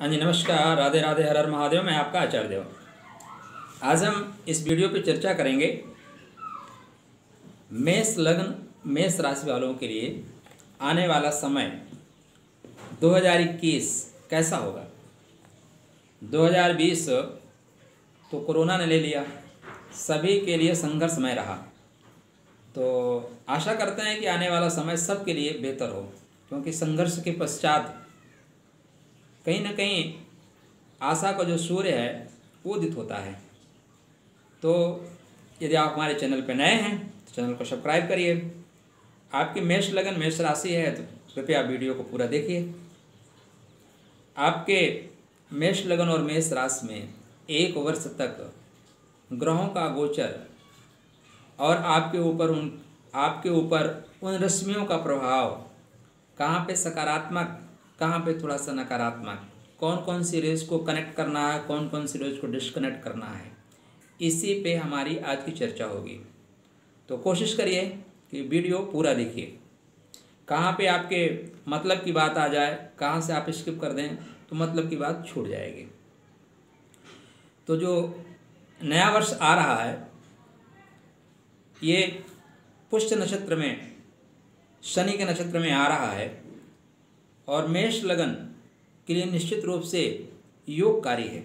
हाँ जी, नमस्कार। राधे राधे, हर हर महादेव, मैं आपका आचार्य देव। आज हम इस वीडियो पर चर्चा करेंगे मेष लग्न, मेष राशि वालों के लिए आने वाला समय 2021 कैसा होगा? 2020 तो कोरोना ने ले लिया, सभी के लिए संघर्षमय रहा। तो आशा करते हैं कि आने वाला समय सबके लिए बेहतर हो, क्योंकि संघर्ष के पश्चात कहीं ना कहीं आशा का जो सूर्य है, उदित होता है। तो यदि आप हमारे चैनल पर नए हैं तो चैनल को सब्सक्राइब करिए। आपकी मेष लगन, मेष राशि है तो कृपया वीडियो को पूरा देखिए। आपके मेष लगन और मेष राशि में एक वर्ष तक ग्रहों का गोचर और आपके ऊपर उन, आपके ऊपर उन रश्मियों का प्रभाव कहाँ पे सकारात्मक कहाँ पे थोड़ा सा नकारात्मक? कौन कौन सी रेज को कनेक्ट करना है? कौन कौन सी रेज को डिस्कनेक्ट करना है? इसी पे हमारी आज की चर्चा होगी। तो कोशिश करिए कि वीडियो पूरा देखिए। कहाँ पे आपके मतलब की बात आ जाए, कहाँ से आप स्किप कर दें तो मतलब की बात छूट जाएगी। तो जो नया वर्ष आ रहा है, ये पुष्ट नक्षत्र में, शनि के नक्षत्र में आ रहा है और मेष लगन के लिए निश्चित रूप से योगकारी है।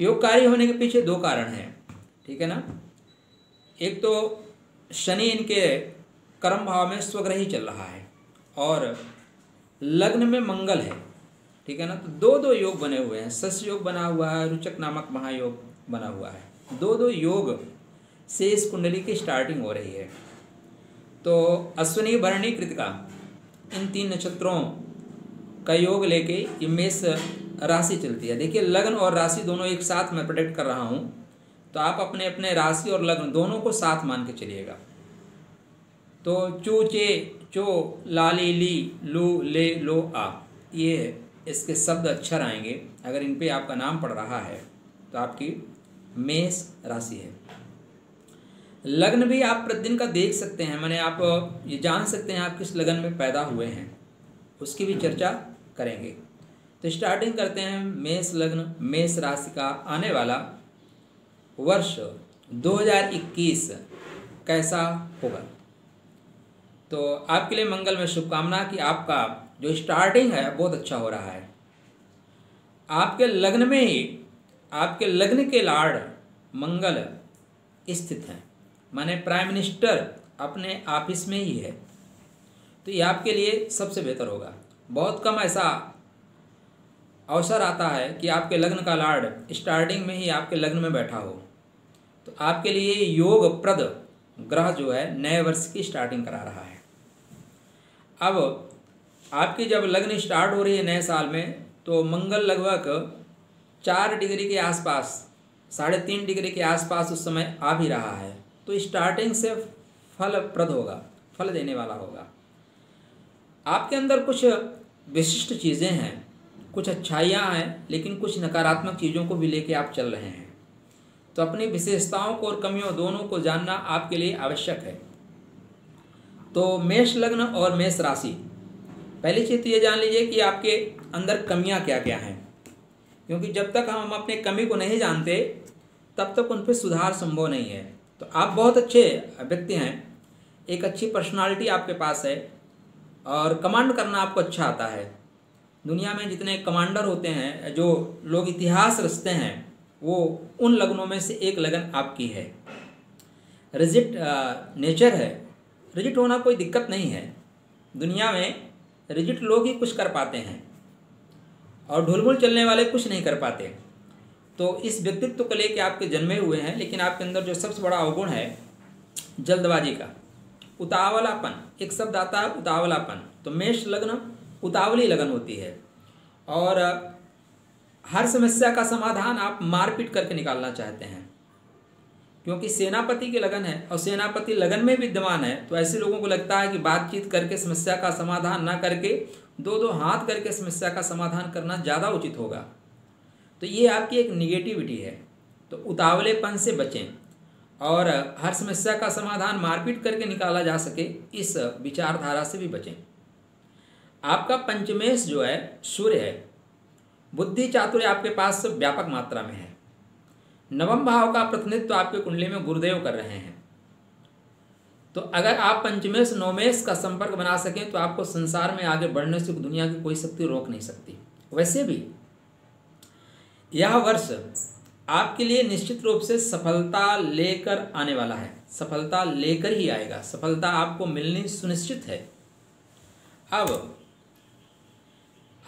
योगकारी होने के पीछे दो कारण हैं, ठीक है ना? एक तो शनि इनके कर्म भाव में स्वग्रही चल रहा है और लग्न में मंगल है, ठीक है ना? तो दो दो योग बने हुए हैं। सस योग बना हुआ है, रुचक नामक महायोग बना हुआ है। दो दो योग से इस कुंडली की स्टार्टिंग हो रही है। तो अश्विनी, भरणी, कृतिका, इन तीन नक्षत्रों का योग लेके ये मेष राशि चलती है। देखिए, लग्न और राशि दोनों एक साथ मैं प्रोटेक्ट कर रहा हूँ तो आप अपने अपने राशि और लग्न दोनों को साथ मान के चलिएगा। तो चू, चे, चो, लाली, ली, लू, ले, लो, आ, ये इसके शब्द अक्षर आएँगे। अगर इन पे आपका नाम पड़ रहा है तो आपकी मेष राशि है। लग्न भी आप प्रतिदिन का देख सकते हैं, मैंने आप ये जान सकते हैं आप किस लगन में पैदा हुए हैं। उसकी भी चर्चा करेंगे। तो स्टार्टिंग करते हैं मेष लग्न, मेष राशि का आने वाला वर्ष 2021 कैसा होगा? तो आपके लिए मंगल में शुभकामना कि आपका जो स्टार्टिंग है बहुत अच्छा हो रहा है। आपके लग्न में ही, आपके लग्न के लाड मंगल स्थित हैं। माने प्राइम मिनिस्टर अपने ऑफ़िस में ही है। तो ये आपके लिए सबसे बेहतर होगा। बहुत कम ऐसा अवसर आता है कि आपके लग्न का लाड स्टार्टिंग में ही आपके लग्न में बैठा हो। तो आपके लिए योग प्रद ग्रह जो है, नए वर्ष की स्टार्टिंग करा रहा है। अब आपकी जब लग्न स्टार्ट हो रही है नए साल में तो मंगल लगभग चार डिग्री के आसपास, साढ़े तीन डिग्री के आसपास उस समय आ भी रहा है। तो स्टार्टिंग से फलप्रद होगा, फल देने वाला होगा। आपके अंदर कुछ विशिष्ट चीज़ें हैं। कुछ अच्छाइयाँ हैं, लेकिन कुछ नकारात्मक चीज़ों को भी लेके आप चल रहे हैं। तो अपनी विशेषताओं को और कमियों दोनों को जानना आपके लिए आवश्यक है। तो मेष लग्न और मेष राशि। पहली चीज़ तो ये जान लीजिए कि आपके अंदर कमियाँ क्या क्या हैं। क्योंकि जब तक हम अपने कमी को नहीं जानते, तब तक उन पर सुधार संभव नहीं है। तो आप बहुत अच्छे व्यक्ति हैं। एक अच्छी पर्सनालिटी आपके पास है। और कमांड करना आपको अच्छा आता है। दुनिया में जितने कमांडर होते हैं, जो लोग इतिहास रचते हैं, वो उन लगनों में से एक लगन आपकी है। रिजिट नेचर है। रिजिट होना कोई दिक्कत नहीं है। दुनिया में रिजिट लोग ही कुछ कर पाते हैं और ढुलमुल चलने वाले कुछ नहीं कर पाते। तो इस व्यक्तित्व को लेके आपके जन्मे हुए हैं, लेकिन आपके अंदर जो सबसे बड़ा अवगुण है, जल्दबाजी का। उतावलापन, एक शब्द आता है उतावलापन। तो मेष लग्न, उतावली लगन होती है। और, हर समस्या का समाधान आप मारपीट करके निकालना चाहते हैं। क्योंकि सेनापति की लगन है, और सेनापति लगन में विद्यमान है तो ऐसे लोगों को लगता है कि बातचीत करके समस्या का समाधान ना करके दो दो हाथ करके समस्या का समाधान करना ज़्यादा उचित होगा। तो ये आपकी एक निगेटिविटी है। तो उतावलेपन से बचें। और हर समस्या का समाधान मारपीट करके निकाला जा सके, इस विचारधारा से भी बचें। आपका पंचमेश जो है, सूर्य है। बुद्धि चातुर्य आपके पास व्यापक मात्रा में है। नवम भाव का प्रतिनिधित्व आपके कुंडली में गुरुदेव कर रहे हैं। तो अगर आप पंचमेश नौमेश का संपर्क बना सकें तो आपको संसार में आगे बढ़ने से दुनिया की कोई शक्ति रोक नहीं सकती। वैसे भी, यह वर्ष आपके लिए निश्चित रूप से सफलता लेकर आने वाला है। सफलता लेकर ही आएगा। सफलता आपको मिलनी सुनिश्चित है। अब,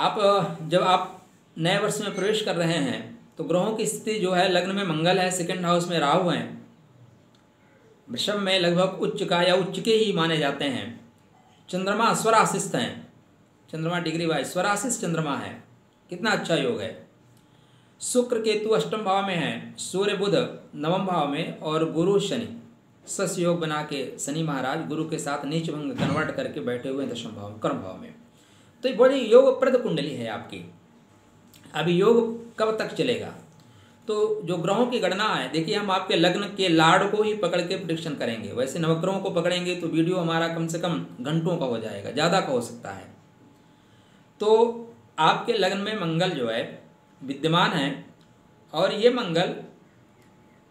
आप, जब आप नए वर्ष में प्रवेश कर रहे हैं तो ग्रहों की स्थिति जो है, लग्न में मंगल है सेकंड हाउस में राहु हैं। वृषभ में लगभग उच्च का या उच्च के ही माने जाते हैं। चंद्रमा स्वराशिस्त हैं। चंद्रमा डिग्री वाइज, स्वराशिस्त चंद्रमा है। कितना अच्छा योग है। शुक्र केतु अष्टम भाव में है, सूर्य बुध नवम भाव में और गुरु शनि। सस योग बना के शनि महाराज गुरु के साथ नीच भंग कन्वर्ट करके बैठे हुए दशम भाव, कर्म भाव में। तो ये बड़ी योगप्रद कुंडली है आपकी। अभी योग कब तक चलेगा? तो जो ग्रहों की गणना है, देखिए हम आपके लग्न के लाड को ही पकड़ के प्रिडिक्शन करेंगे। वैसे नवग्रहों को पकड़ेंगे तो वीडियो हमारा कम से कम घंटों का हो जाएगा, ज़्यादा का हो सकता है। तो आपके लग्न में मंगल जो है विद्यमान है, और ये मंगल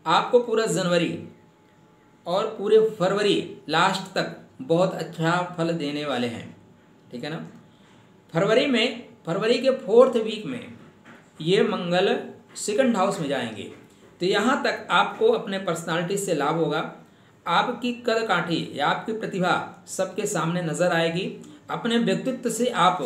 आपको पूरा जनवरी और पूरे फरवरी लास्ट तक बहुत अच्छा फल देने वाले हैं, ठीक है ना? फरवरी में, फरवरी के फोर्थ वीक में ये मंगल सेकंड हाउस में जाएँगे। तो यहाँ तक आपको अपने पर्सनालिटी से लाभ होगा। आपकी कद काठी या आपकी प्रतिभा सबके सामने नज़र आएगी। अपने व्यक्तित्व से आप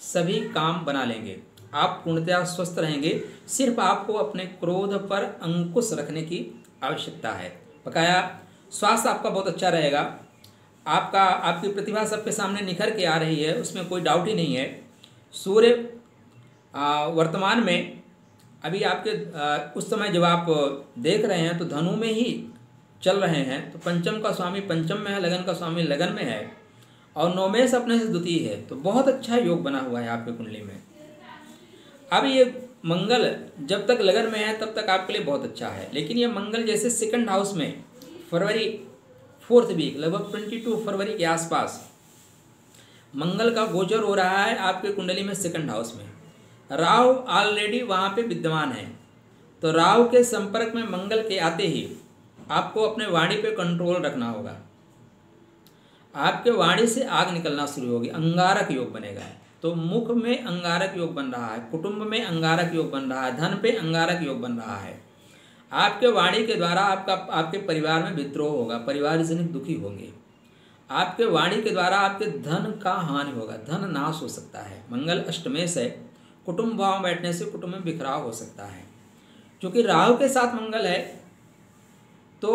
सभी काम बना लेंगे। आप पूर्णतया स्वस्थ रहेंगे। सिर्फ़ आपको अपने क्रोध पर अंकुश रखने की आवश्यकता है। बकाया स्वास्थ्य आपका बहुत अच्छा रहेगा। आपका आपकी प्रतिभा सबके सामने निखर के आ रही है उसमें कोई डाउट ही नहीं है। सूर्य वर्तमान में अभी आपके आ, उस समय जब आप देख रहे हैं तो धनु में ही चल रहे हैं। तो पंचम का स्वामी पंचम में है लगन का स्वामी लगन में है। और नौमेश अपने से द्वितीय है। तो बहुत अच्छा योग बना हुआ है आपके कुंडली में। अब ये मंगल, जब तक लगन में है, तब तक आपके लिए बहुत अच्छा है। लेकिन ये मंगल जैसे सेकंड हाउस में, फरवरी फोर्थ वीक लगभग ट्वेंटी टू फरवरी के आसपास, मंगल का गोचर हो रहा है आपके कुंडली में सेकंड हाउस में। राहु ऑलरेडी वहाँ पे विद्यमान है। तो राहु के संपर्क में मंगल के आते ही आपको अपने वाणी पे कंट्रोल रखना होगा। आपके वाणी से आग निकलना शुरू होगी। अंगारक योग बनेगा। तो मुख में अंगारक योग बन रहा है, कुटुंब में अंगारक योग बन रहा है, धन पे अंगारक योग बन रहा है। आपके वाणी के द्वारा आपका, आपके परिवार में विद्रोह होगा परिवार जनिक दुखी होंगे। आपके वाणी के द्वारा आपके धन का हानि होगा, धन नाश हो सकता है। मंगल अष्टमेश है कुटुंब भाव बैठने से कुटुंब में बिखराव हो सकता है। क्योंकि राहु के साथ मंगल है तो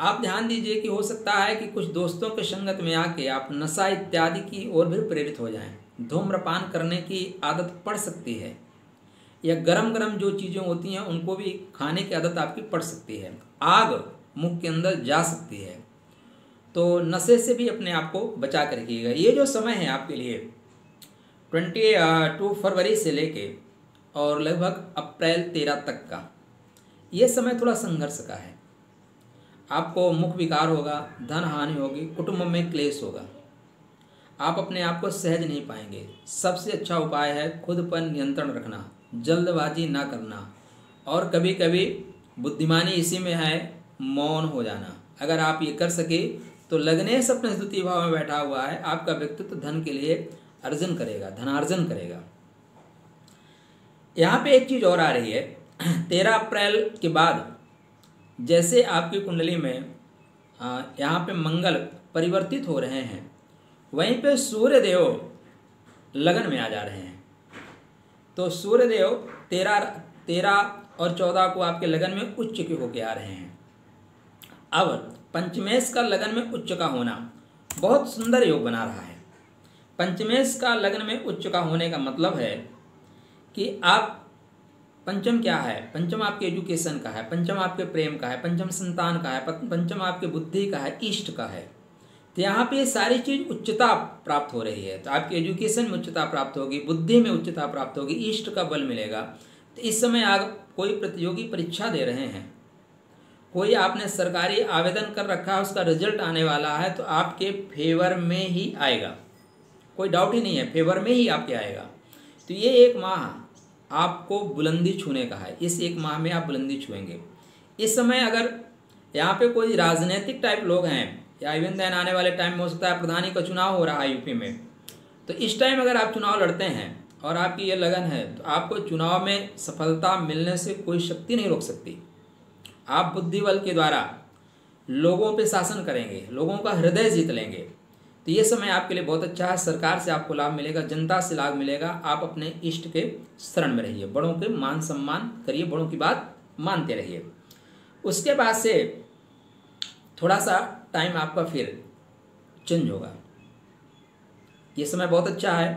आप ध्यान दीजिए कि हो सकता है कि कुछ दोस्तों के संगत में आके आप नशा इत्यादि की ओर भी प्रेरित हो जाएँ। धूम्रपान करने की आदत पड़ सकती है। या गरम गरम जो चीज़ें होती हैं, उनको भी खाने की आदत आपकी पड़ सकती है। आग मुख के अंदर जा सकती है। तो नशे से भी अपने आप को बचा कर रखिएगा। ये जो समय है आपके लिए, ट्वेंटी टू फरवरी से लेके और लगभग अप्रैल तेरह तक का, ये समय थोड़ा संघर्ष का है। आपको मुख विकार होगा, धन हानि होगी, कुटुंब में क्लेश होगा। आप अपने आप को सहज नहीं पाएँगे। सबसे अच्छा उपाय है खुद पर नियंत्रण रखना, जल्दबाजी ना करना और कभी कभी बुद्धिमानी इसी में है, मौन हो जाना। अगर आप ये कर सके तो लगने से अपने स्तुति भाव में बैठा हुआ है, आपका व्यक्तित्व धन के लिए अर्जन करेगा, धनार्जन करेगा। यहाँ पे एक चीज़ और आ रही है। तेरह अप्रैल के बाद जैसे आपकी कुंडली में यहाँ पे मंगल परिवर्तित हो रहे हैं वहीं पे सूर्य देव लगन में आ जा रहे हैं। तो सूर्य देव तेरह तेरह और चौदह को आपके लगन में उच्च के होके आ रहे हैं। अब पंचमेश का लगन में उच्च का होना बहुत सुंदर योग बना रहा है। पंचमेश का लग्न में उच्च का होने का मतलब है कि आप, पंचम क्या है? पंचम आपके एजुकेशन का है, पंचम आपके प्रेम का है, पंचम संतान का है, पंचम आपके बुद्धि का है, इष्ट का है। तो यहाँ पे सारी चीज़ उच्चता प्राप्त हो रही है। तो आपकी एजुकेशन में उच्चता प्राप्त होगी, बुद्धि में उच्चता प्राप्त होगी इष्ट का बल मिलेगा। तो इस समय आप कोई प्रतियोगी परीक्षा दे रहे हैं। कोई आपने सरकारी आवेदन कर रखा है, उसका रिज़ल्ट आने वाला है तो आपके फेवर में ही आएगा। कोई डाउट ही नहीं है, फेवर में ही आपके आएगा। तो ये एक माह आपको बुलंदी छूने का है। इस एक माह में आप बुलंदी छुएँगे। इस समय अगर यहाँ पे कोई राजनीतिक टाइप लोग हैं या इवन देन आने वाले टाइम में हो सकता है प्रधानी का चुनाव हो रहा है यूपी में। तो इस टाइम अगर आप चुनाव लड़ते हैं और आपकी ये लगन है तो आपको चुनाव में सफलता मिलने से कोई शक्ति नहीं रोक सकती। आप बुद्धि बल के द्वारा लोगों पे शासन करेंगे, लोगों का हृदय जीत लेंगे। तो ये समय आपके लिए बहुत अच्छा है, सरकार से आपको लाभ मिलेगा, जनता से लाभ मिलेगा। आप अपने इष्ट के शरण में रहिए, बड़ों के मान सम्मान करिए, बड़ों की बात मानते रहिए। उसके बाद से थोड़ा सा टाइम आपका फिर चेंज होगा। ये समय बहुत अच्छा है।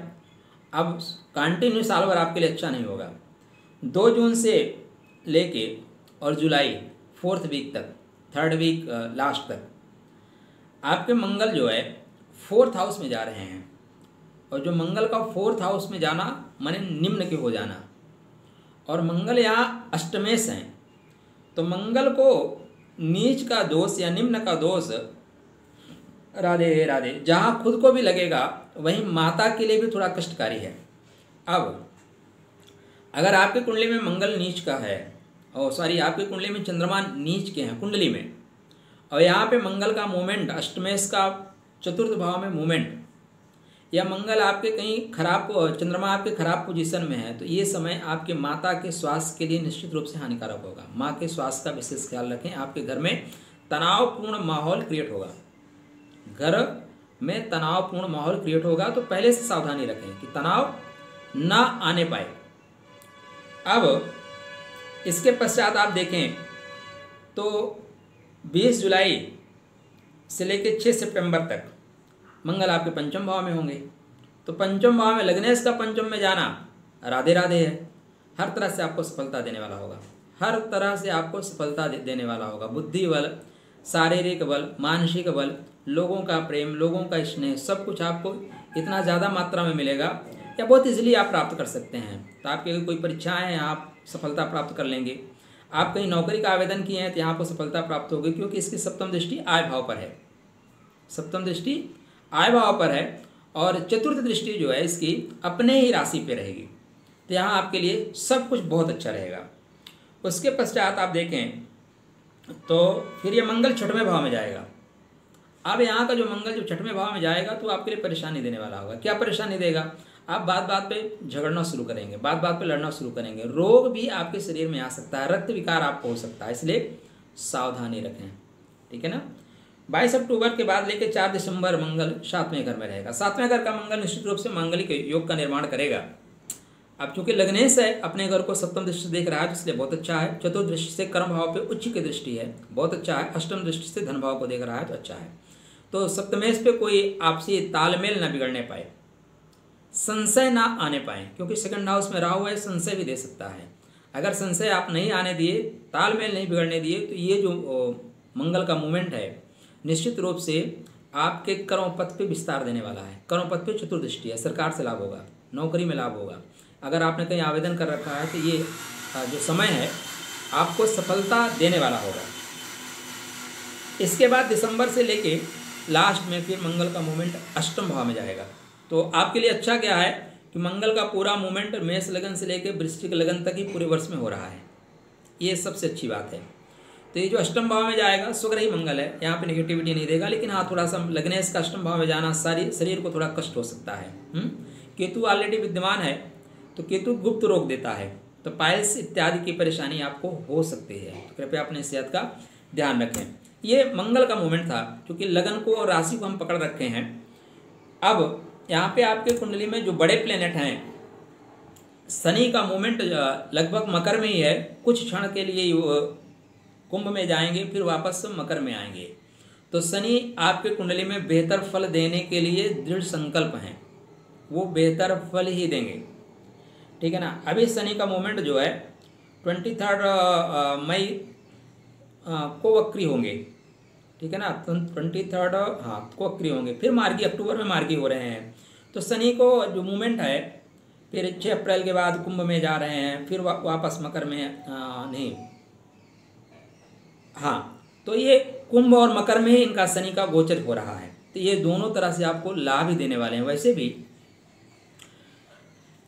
अब कंटिन्यू साल भर आपके लिए अच्छा नहीं होगा। दो जून से लेके और जुलाई फोर्थ वीक तक थर्ड वीक लास्ट तक, आपके मंगल जो है फोर्थ हाउस में जा रहे हैं। और जो मंगल का फोर्थ हाउस में जाना, माने निम्न के हो जाना। और मंगल यहाँ अष्टमेश हैं। तो मंगल को नीच का दोष या निम्न का दोष? राधे राधे, जहाँ खुद को भी लगेगा, वहीं माता के लिए भी थोड़ा कष्टकारी है। अब, अगर आपके कुंडली में मंगल नीच का है और सॉरी आपकी कुंडली में चंद्रमा नीच के हैं, कुंडली में, और यहाँ पे मंगल का मूवमेंट अष्टमेश का चतुर्थ भाव में मूवमेंट या मंगल आपके कहीं खराब चंद्रमा आपके खराब पोजीशन में है तो ये समय आपके माता के स्वास्थ्य के लिए निश्चित रूप से हानिकारक होगा। माँ के स्वास्थ्य का विशेष ख्याल रखें, आपके घर में तनावपूर्ण माहौल क्रिएट होगा। घर में तनावपूर्ण माहौल क्रिएट होगा तो पहले से सावधानी रखें कि तनाव ना आने पाए। अब इसके पश्चात आप देखें तो 20 जुलाई से लेकर 6 सितंबर तक मंगल आपके पंचम भाव में होंगे। तो पंचम भाव में लग्नेश का पंचम में जाना राधे राधे है। हर तरह से आपको सफलता देने वाला होगा। हर तरह से आपको सफलता देने वाला होगा। बुद्धि बल, शारीरिक बल, मानसिक बल, लोगों का प्रेम, लोगों का स्नेह, सब कुछ आपको इतना ज़्यादा मात्रा में मिलेगा या बहुत इजीली आप प्राप्त कर सकते हैं। तो आपकी अगर कोई परीक्षाएँ हैं, आप सफलता प्राप्त कर लेंगे। आप कहीं नौकरी का आवेदन किए हैं तो यहाँ पर सफलता प्राप्त होगी, क्योंकि इसकी सप्तम दृष्टि आय भाव पर है। सप्तम दृष्टि आय भाव पर है और चतुर्थ दृष्टि जो है इसकी अपने ही राशि पे रहेगी। तो यहाँ आपके लिए सब कुछ बहुत अच्छा रहेगा। उसके पश्चात आप देखें तो फिर ये मंगल छठवें भाव में जाएगा। अब यहाँ का जो मंगल जो छठवें भाव में जाएगा तो आपके लिए परेशानी देने वाला होगा। क्या परेशानी देगा? आप बात बात पे झगड़ना शुरू करेंगे बात बात पे लड़ना शुरू करेंगे। रोग भी आपके शरीर में आ सकता है, रक्त विकार आपको हो सकता है, इसलिए सावधानी रखें। ठीक है ना? बाईस अक्टूबर के बाद लेकर चार दिसंबर मंगल सातवें घर में रहेगा। सातवें घर का मंगल निश्चित रूप से मांगलिक योग का निर्माण करेगा। अब चूँकि लग्नेश है, अपने घर को सप्तम दृष्टि से देख रहा है इसलिए बहुत अच्छा है। चतुर्दृष्टि से कर्म भाव पे उच्च की दृष्टि है। बहुत अच्छा है। अष्टम दृष्टि से धन भाव को देख रहा है तो अच्छा है। तो सप्तमेश पे कोई आपसी तालमेल ना बिगड़ने पाए। संशय ना आने पाए, क्योंकि सेकंड हाउस में राहु है, संशय भी दे सकता है। अगर संशय आप नहीं आने दिए, तालमेल नहीं बिगड़ने दिए तो ये जो मंगल का मूवमेंट है निश्चित रूप से आपके कर्मपथ पे विस्तार देने वाला है। कर्मपथ पे चतुर्दृष्टि है। सरकार से लाभ होगा। नौकरी में लाभ होगा। अगर आपने कहीं आवेदन कर रखा है तो ये जो समय है, आपको सफलता देने वाला होगा। इसके बाद दिसंबर से लेके लास्ट में फिर मंगल का मूवमेंट अष्टम भाव में जाएगा। तो आपके लिए अच्छा क्या है कि मंगल का पूरा मूवमेंट मेष लगन से लेकर वृश्चिक लगन तक ही पूरे वर्ष में हो रहा है। ये सबसे अच्छी बात है। तो ये जो अष्टम भाव में जाएगा स्वग्रही मंगल है। यहाँ पे नेगेटिविटी नहीं देगा, लेकिन हाँ थोड़ा सा लगने इसका अष्टम भाव में जाना सारी, शरीर को थोड़ा कष्ट हो सकता है। हम्म? केतु ऑलरेडी विद्यमान है तो केतु गुप्त रोग देता है। तो पायल्स इत्यादि की परेशानी आपको हो सकती है। तो कृपया अपने सेहत का ध्यान रखें। ये मंगल का मूवमेंट था, क्योंकि लगन को और राशि को हम पकड़ रखे हैं। अब यहाँ पे आपके कुंडली में जो बड़े प्लेनेट हैं, शनि का मूवमेंट लगभग मकर में ही है। कुछ क्षण के लिए कुंभ में जाएँगे फिर वापस मकर में आएँगे। तो शनि आपके कुंडली में बेहतर फल देने के लिए दृढ़ संकल्प हैं। वो बेहतर फल ही देंगे। ठीक है ना? अभी शनि का मोमेंट जो है ट्वेंटी थर्ड मई को वक्री होंगे। ठीक है ना? ट्वेंटी थर्ड हाँ को वक्री होंगे। फिर मार्गी अक्टूबर में मार्गी हो रहे हैं। तो शनि को जो मूवमेंट है फिर छः अप्रैल के बाद कुंभ में जा रहे हैं फिर वा, वापस मकर में आ, नहीं। हाँ तो ये कुंभ और मकर में ही इनका शनि का गोचर हो रहा है। तो ये दोनों तरह से आपको लाभ ही देने वाले हैं। वैसे भी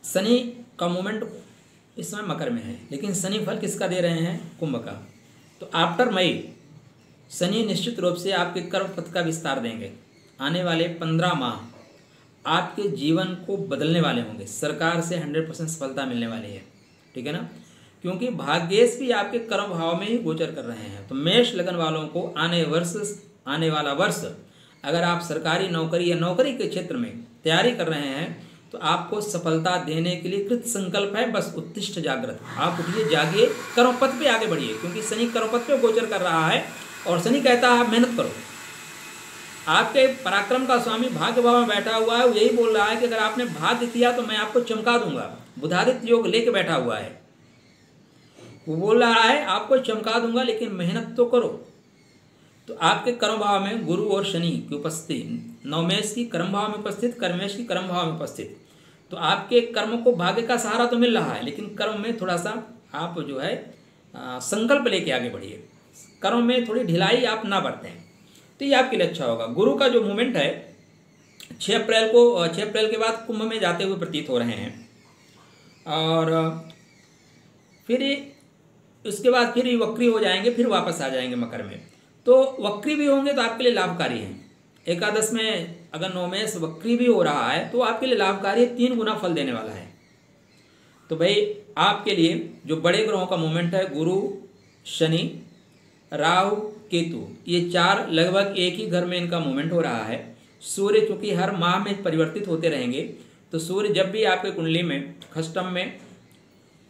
शनि का मूवमेंट इस समय मकर में है, लेकिन शनि फल किसका दे रहे हैं? कुंभ का। तो आफ्टर मई, शनि निश्चित रूप से आपके कर्म पथ का विस्तार देंगे। आने वाले पंद्रह माह आपके जीवन को बदलने वाले होंगे। सरकार से हंड्रेड परसेंट सफलता मिलने वाली है। ठीक है ना? क्योंकि भाग्येश भी आपके कर्म भाव में ही गोचर कर रहे हैं। तो मेष लगन वालों को आने वर्ष, आने वाला वर्ष, अगर आप सरकारी नौकरी या नौकरी के क्षेत्र में तैयारी कर रहे हैं तो आपको सफलता देने के लिए कृत संकल्प है, बस उत्तिष्ठ जागृत। आप उठिए, जागिए, कर्मपथ पे आगे बढ़िए, क्योंकि शनि कर्मपथ पे गोचर कर रहा है और शनि कहता है मेहनत करो। आपके पराक्रम का स्वामी भाग्य भाव में बैठा हुआ है यही बोल रहा है कि अगर आपने भाग्य किया तो मैं आपको चमका दूँगा। बुधादित्य योग लेके बैठा हुआ है। वो बोल रहा है, आपको चमका दूँगा, लेकिन मेहनत तो करो। तो आपके कर्म भाव में गुरु और शनि की उपस्थिति, नवमेश की कर्म भाव में उपस्थित, कर्मेश की कर्म भाव में उपस्थित। तो आपके कर्म को भाग्य का सहारा तो मिल रहा है, लेकिन कर्म में थोड़ा सा आप जो है संकल्प लेके आगे बढ़िए। कर्म में थोड़ी ढिलाई आप ना बरतें। तो ये आपके लिए अच्छा होगा। गुरु का जो मूवमेंट है छः अप्रैल को छः अप्रैल के बाद कुंभ में जाते हुए प्रतीत हो रहे हैं। और, फिर उसके बाद फिर ये वक्री हो जाएँगे, फिर वापस आ जाएँगे मकर में। तो वक्री भी होंगे तो आपके लिए लाभकारी हैं। एकादश में अगर नौमेश वक्री भी हो रहा है तो आपके लिए लाभकारी तीन गुना फल देने वाला है। तो भाई, आपके लिए जो बड़े ग्रहों का मूवमेंट है, गुरु, शनि, राहु, केतु, ये चार लगभग एक ही घर में इनका मूवमेंट हो रहा है। सूर्य चूँकि हर माह में परिवर्तित होते रहेंगे तो सूर्य जब भी आपके कुंडली में खष्टम में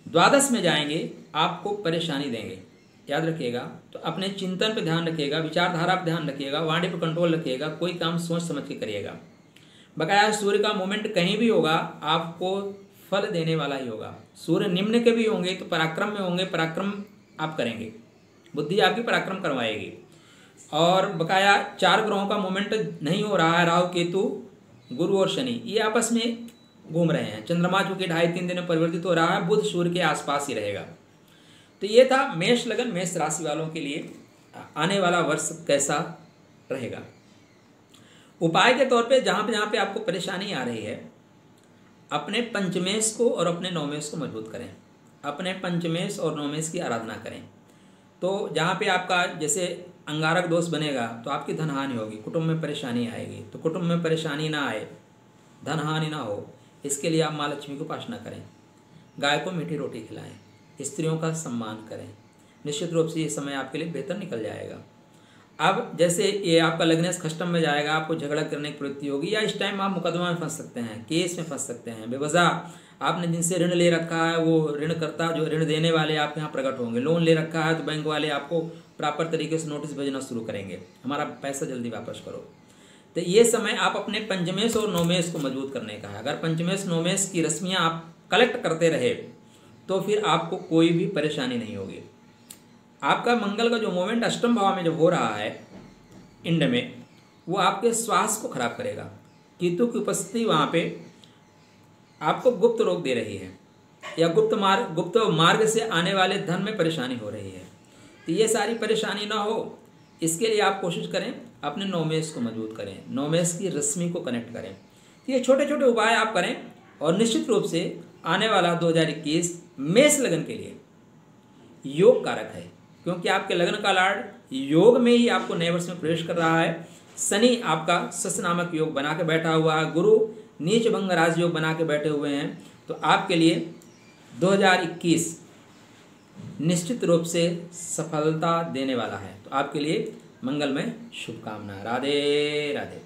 द्वादश में जाएँगे, आपको परेशानी देंगे। याद रखिएगा तो अपने चिंतन पर ध्यान रखिएगा, विचारधारा पर ध्यान रखिएगा, वाणी पर कंट्रोल रखिएगा, कोई काम सोच समझ के करिएगा। बकाया सूर्य का मोमेंट कहीं भी होगा, आपको फल देने वाला ही होगा। सूर्य निम्न के भी होंगे तो पराक्रम में होंगे, पराक्रम आप करेंगे। बुद्धि आपकी पराक्रम करवाएगी। और बकाया चार ग्रहों का मोमेंट नहीं हो रहा है, राहु, केतु, गुरु और शनि, ये आपस में घूम रहे हैं। चंद्रमा चूँकि ढाई तीन दिन में परिवर्तित हो रहा है, बुध सूर्य के आसपास ही रहेगा। तो ये था मेष लगन, मेष राशि वालों के लिए आने वाला वर्ष कैसा रहेगा। उपाय के तौर पे जहाँ पे जहाँ पे आपको परेशानी आ रही है, अपने पंचमेश को और अपने नौमेश को मज़बूत करें। अपने पंचमेश और नौमेश की आराधना करें। तो जहाँ पे आपका जैसे अंगारक दोष बनेगा तो आपकी धनहानि होगी, कुटुंब में परेशानी आएगी। तो कुटुंब में परेशानी ना आए, धनहानि ना हो इसके लिए आप माँ लक्ष्मी को उपासना करें। गाय को मीठी रोटी खिलाएँ। स्त्रियों का सम्मान करें। निश्चित रूप से ये समय आपके लिए बेहतर निकल जाएगा। अब जैसे ये आपका लग्नेश कस्टम में जाएगा, आपको झगड़ा करने की प्रवृत्ति होगी या इस टाइम आप मुकदमा में फंस सकते हैं, केस में फंस सकते हैं। बेवजह आपने जिनसे ऋण ले रखा है, वो ऋणकर्ता जो ऋण देने वाले आपके यहाँ प्रकट होंगे। लोन ले रखा है तो बैंक वाले आपको प्रॉपर तरीके से नोटिस भेजना शुरू करेंगे। हमारा पैसा जल्दी वापस करो। तो ये समय आप अपने पंचमेश और नौमेश को मज़बूत करने का है। अगर पंचमेश नौमेश की रश्मियाँ आप कलेक्ट करते रहे तो फिर आपको कोई भी परेशानी नहीं होगी। आपका मंगल का जो मोमेंट अष्टम भाव में जो हो रहा है इंड में, वो आपके स्वास्थ्य को खराब करेगा। केतु की उपस्थिति वहाँ पे आपको गुप्त रोग दे रही है, या गुप्त मार्ग गुप्त मार्ग से आने वाले धन में परेशानी हो रही है। तो ये सारी परेशानी ना हो, इसके लिए आप कोशिश करें अपने नौमेश को मज़बूत करें नौमेश की रश्मि को कनेक्ट करें। तो ये छोटे छोटे उपाय आप करें और निश्चित रूप से आने वाला 2021 मेष लगन के लिए योग कारक है। क्योंकि आपके लगन का लाड योग में ही आपको नए वर्ष में प्रवेश कर रहा है। शनि आपका सस नामक योग बना के बैठा हुआ है। गुरु नीच भंग राजयोग बना के बैठे हुए हैं। तो आपके लिए 2021 निश्चित रूप से सफलता देने वाला है। तो आपके लिए मंगल में शुभकामना। राधे राधे।